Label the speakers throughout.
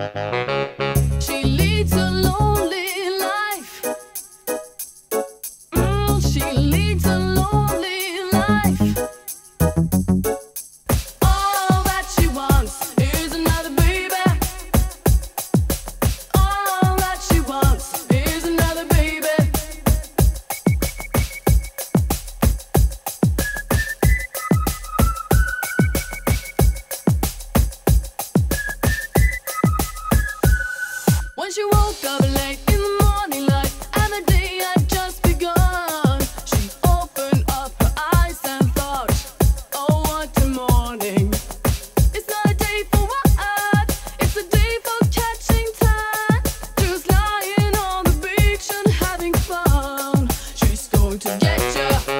Speaker 1: Música Getcha.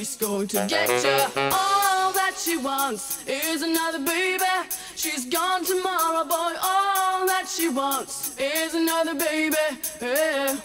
Speaker 1: she's going to get you. All that she wants is another baby. She's gone tomorrow, boy. All that she wants is another baby. Yeah.